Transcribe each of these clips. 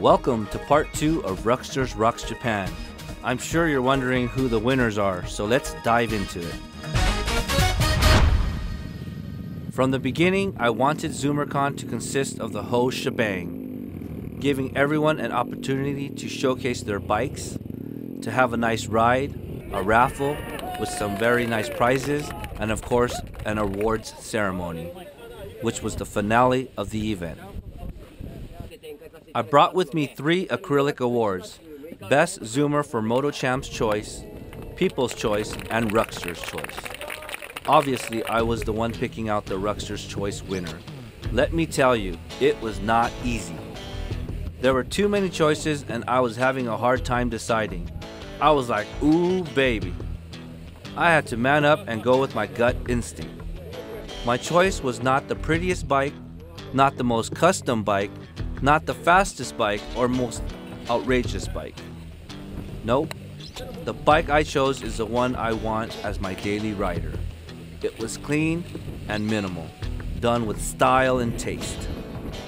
Welcome to part two of Rucksters Rocks Japan. I'm sure you're wondering who the winners are, so let's dive into it. From the beginning, I wanted ZoomerCon to consist of the whole shebang, giving everyone an opportunity to showcase their bikes, to have a nice ride, a raffle with some very nice prizes, and of course, an awards ceremony, which was the finale of the event. I brought with me three acrylic awards Best Zoomer for MotoChamp's Choice, People's Choice, and Ruckster's Choice. Obviously, I was the one picking out the Ruckster's Choice winner. Let me tell you, it was not easy. There were too many choices, and I was having a hard time deciding. I was like, ooh, baby. I had to man up and go with my gut instinct. My choice was not the prettiest bike, not the most custom bike, not the fastest bike or most outrageous bike. Nope. The bike I chose is the one I want as my daily rider. It was clean and minimal, done with style and taste.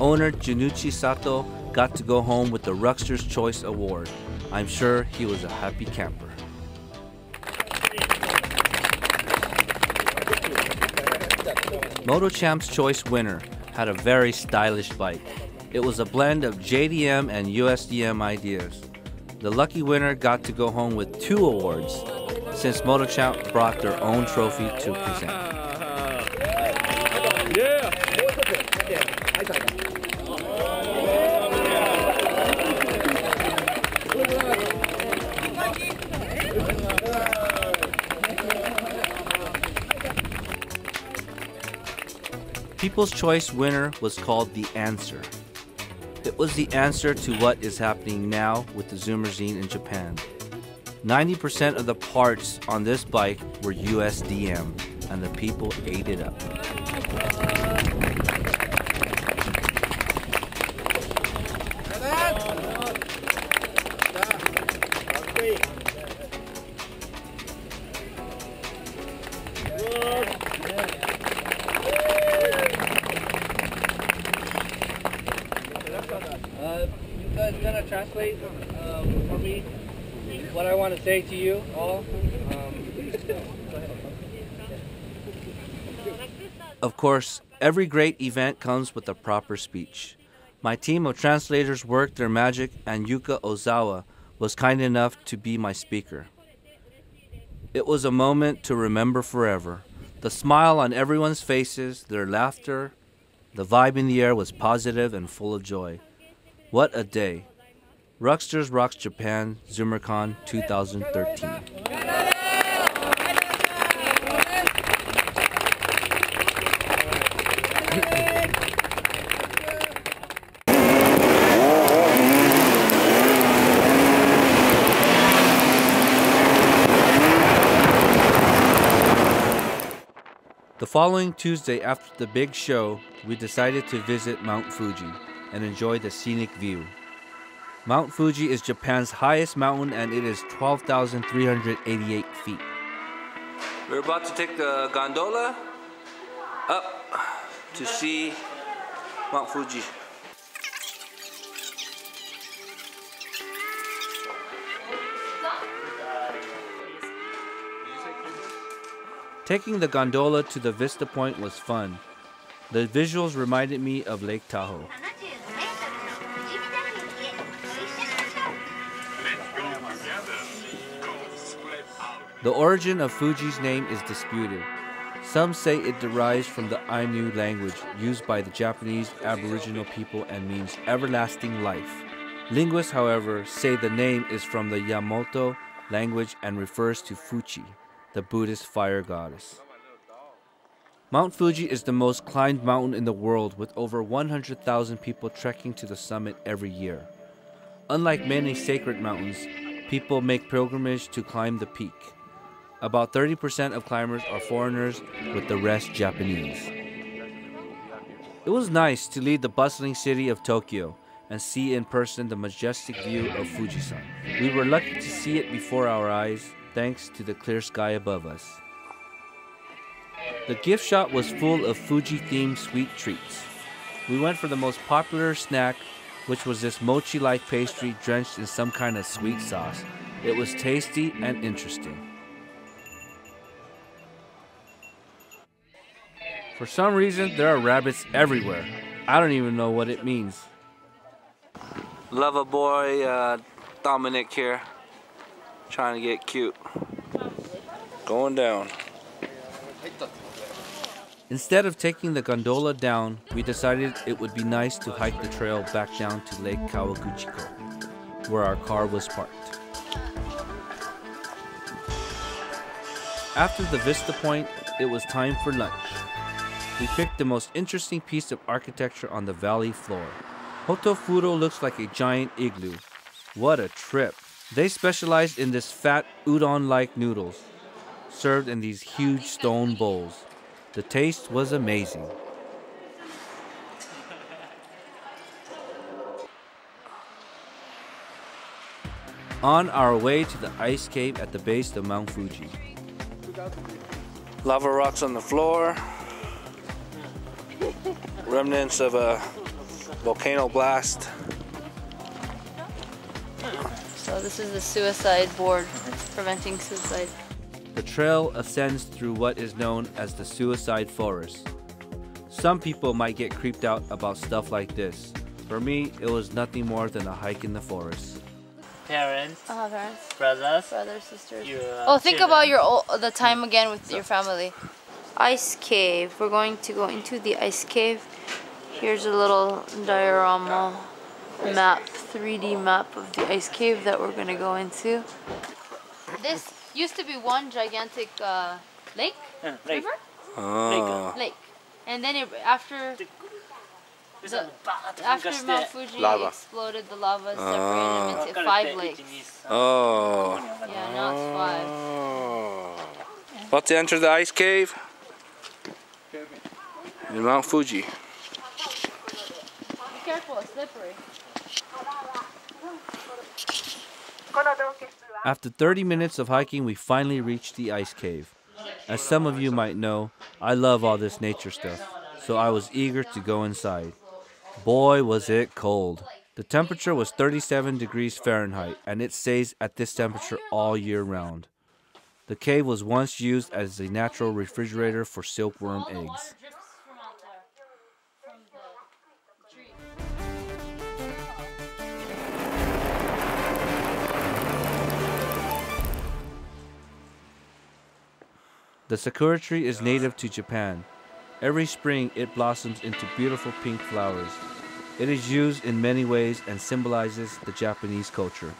Owner Junichi Sato got to go home with the Ruckster's Choice Award. I'm sure he was a happy camper. Moto Champ's Choice winner had a very stylish bike. It was a blend of JDM and USDM ideas. The lucky winner got to go home with two awards, since MotoChamp brought their own trophy to present. People's Choice winner was called The Answer. It was the answer to what is happening now with the Zoomer scene in Japan. 90% of the parts on this bike were USDM, and the people ate it up. You gonna translate um, for me what I want to say to you all? Um. Of course, every great event comes with a proper speech. My team of translators worked their magic, and Yuka Ozawa was kind enough to be my speaker. It was a moment to remember forever. The smile on everyone's faces, their laughter, the vibe in the air was positive and full of joy. What a day! Rucksters Rocks Japan ZoomerCon 2013. The following Tuesday after the big show, we decided to visit Mount Fuji and enjoy the scenic view. Mount Fuji is Japan's highest mountain and it is 12,388 feet. We're about to take the gondola up to see Mount Fuji. Taking the gondola to the vista point was fun. The visuals reminded me of Lake Tahoe. The origin of Fuji's name is disputed. Some say it derives from the Ainu language used by the Japanese Aboriginal people and means everlasting life. Linguists, however, say the name is from the Yamato language and refers to Fuchi, the Buddhist fire goddess. Mount Fuji is the most climbed mountain in the world with over 100,000 people trekking to the summit every year. Unlike many sacred mountains, people make pilgrimage to climb the peak. About 30% of climbers are foreigners, with the rest Japanese. It was nice to leave the bustling city of Tokyo and see in person the majestic view of Fujisan. We were lucky to see it before our eyes, thanks to the clear sky above us. The gift shop was full of Fuji themed sweet treats. We went for the most popular snack, which was this mochi like pastry drenched in some kind of sweet sauce. It was tasty and interesting. For some reason, there are rabbits everywhere. I don't even know what it means. Lover boy uh, Dominic here, trying to get cute. Going down. Instead of taking the gondola down, we decided it would be nice to hike the trail back down to Lake Kawaguchiko, where our car was parked. After the vista point, it was time for lunch. We picked the most interesting piece of architecture on the valley floor. Hoto Fudo looks like a giant igloo. What a trip! They specialized in this fat udon-like noodles, served in these huge stone bowls. The taste was amazing. On our way to the ice cave at the base of Mount Fuji. Lava rocks on the floor. Remnants of a volcano blast. So this is the suicide board, preventing suicide. The trail ascends through what is known as the suicide forest. Some people might get creeped out about stuff like this. For me, it was nothing more than a hike in the forest. Parents, Uh, parents, brothers, brothers, sisters. your uh, Oh, think children. about your ol- the time again with your family. Ice cave. We're going to go into the ice cave. Here's a little diorama map, 3D map of the ice cave that we're gonna go into. This used to be one gigantic uh, lake, Uh, like, river, Oh. lake, and then it, after the- after Mount Fuji Lava. exploded, the lava separated them into five lakes. Oh. Yeah, now it's five. About to enter the ice cave in Mount Fuji. Be careful, it's slippery. After 30 minutes of hiking, we finally reached the ice cave. As some of you might know, I love all this nature stuff, so I was eager to go inside. Boy, was it cold. The temperature was 37 degrees Fahrenheit, and it stays at this temperature all year round. The cave was once used as a natural refrigerator for silkworm eggs. The sakura tree is native to Japan. Every spring it blossoms into beautiful pink flowers. It is used in many ways and symbolizes the Japanese culture.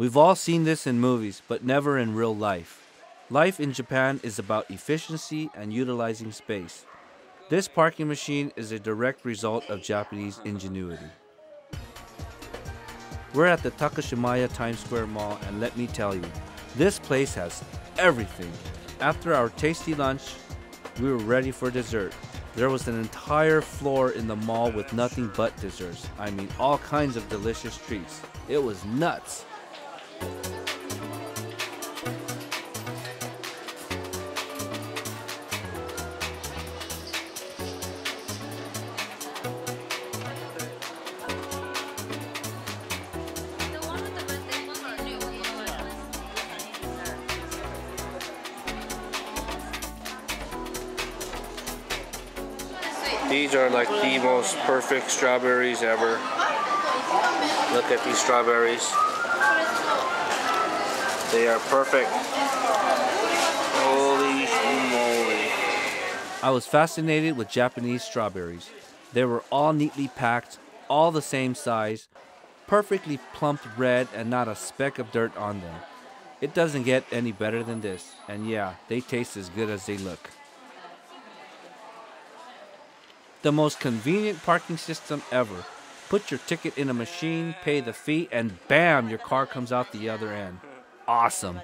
We've all seen this in movies, but never in real life. Life in Japan is about efficiency and utilizing space. This parking machine is a direct result of Japanese ingenuity. We're at the Takashimaya Times Square Mall, and let me tell you, this place has everything. After our tasty lunch, we were ready for dessert. There was an entire floor in the mall with nothing but desserts. I mean, all kinds of delicious treats. It was nuts. These are like the most perfect strawberries ever. Look at these strawberries. They are perfect. Holy moly. I was fascinated with Japanese strawberries. They were all neatly packed, all the same size, perfectly plumped red, and not a speck of dirt on them. It doesn't get any better than this, and yeah, they taste as good as they look. The most convenient parking system ever. Put your ticket in a machine, pay the fee, and bam, your car comes out the other end. Awesome.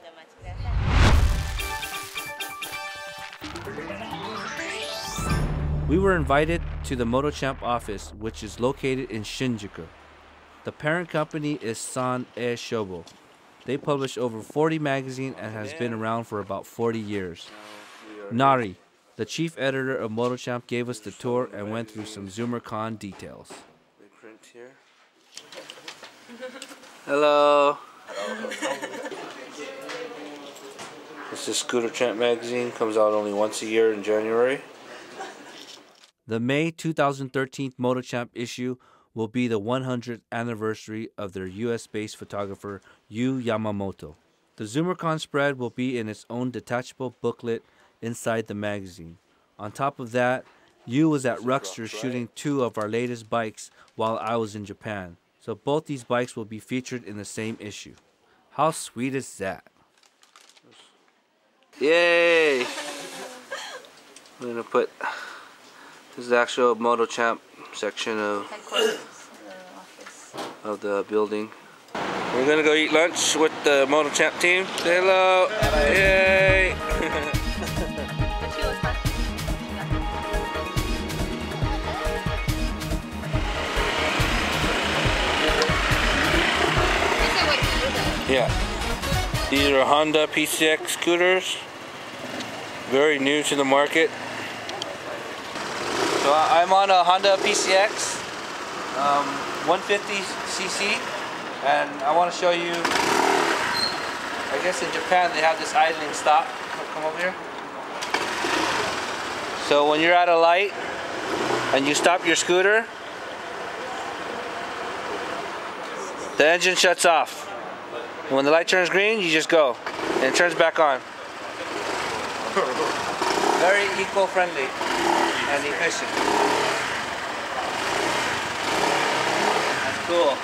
We were invited to the MotoChamp office, which is located in Shinjuku. The parent company is San E Shobo. They publish over 40 magazines and has been around for about 40 years. Nari, the chief editor of MotoChamp, gave us the tour and went through some ZoomerCon details. Hello. This is Scooter Champ magazine. Comes out only once a year in January. The May 2013 MotoChamp issue will be the 100th anniversary of their US based photographer Yu Yamamoto. The ZoomerCon spread will be in its own detachable booklet inside the magazine. On top of that, Yu was at Ruckster shooting two of our latest bikes while I was in Japan. So both these bikes will be featured in the same issue. How sweet is that? Yay! I'm gonna put this is the actual Moto Champ section of of the building. We're gonna go eat lunch with the Moto Champ team. Say hello! Yay! Yeah. These are Honda PCX scooters. Very new to the market. So I'm on a Honda PCX um, 150cc and I want to show you I guess in Japan they have this idling stop. Come over here. So when you're at a light and you stop your scooter the engine shuts off. And when the light turns green, you just go. And it turns back on. Very eco-friendly and efficient. That's cool.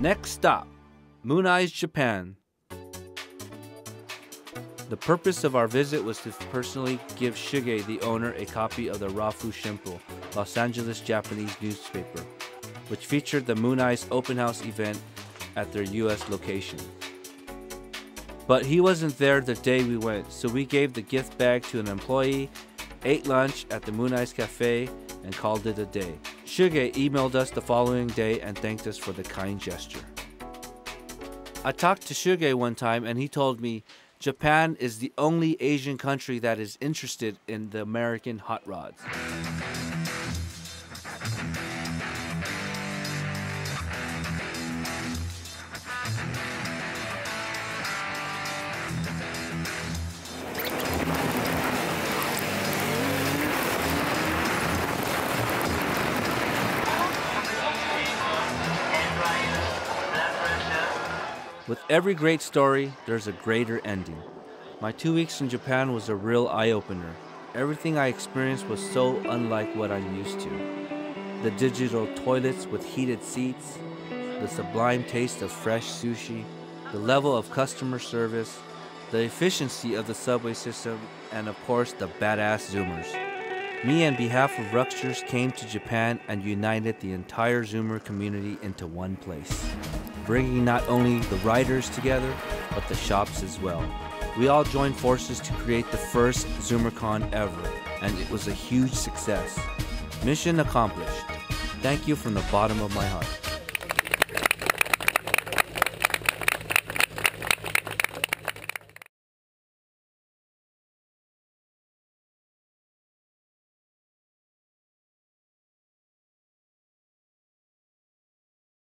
Next stop, Moon Eyes, Japan. The purpose of our visit was to personally give Shige, the owner, a copy of the Rafu Shimpo, Los Angeles Japanese newspaper, which featured the Moon Eyes open house event at their US location. But he wasn't there the day we went, so we gave the gift bag to an employee, ate lunch at the Moon Eyes Cafe, and called it a day. Shige emailed us the following day and thanked us for the kind gesture. I talked to Shige one time and he told me Japan is the only Asian country that is interested in the American hot rods. With every great story, there's a greater ending. My two weeks in Japan was a real eye opener. Everything I experienced was so unlike what I'm used to. The digital toilets with heated seats, the sublime taste of fresh sushi, the level of customer service, the efficiency of the subway system, and of course the badass Zoomers. Me and behalf of Rucksters came to Japan and united the entire Zoomer community into one place, bringing not only the riders together, but the shops as well. We all joined forces to create the first ZoomerCon ever, and it was a huge success. Mission accomplished. Thank you from the bottom of my heart.